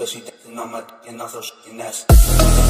Slushy, nothing on my, and also.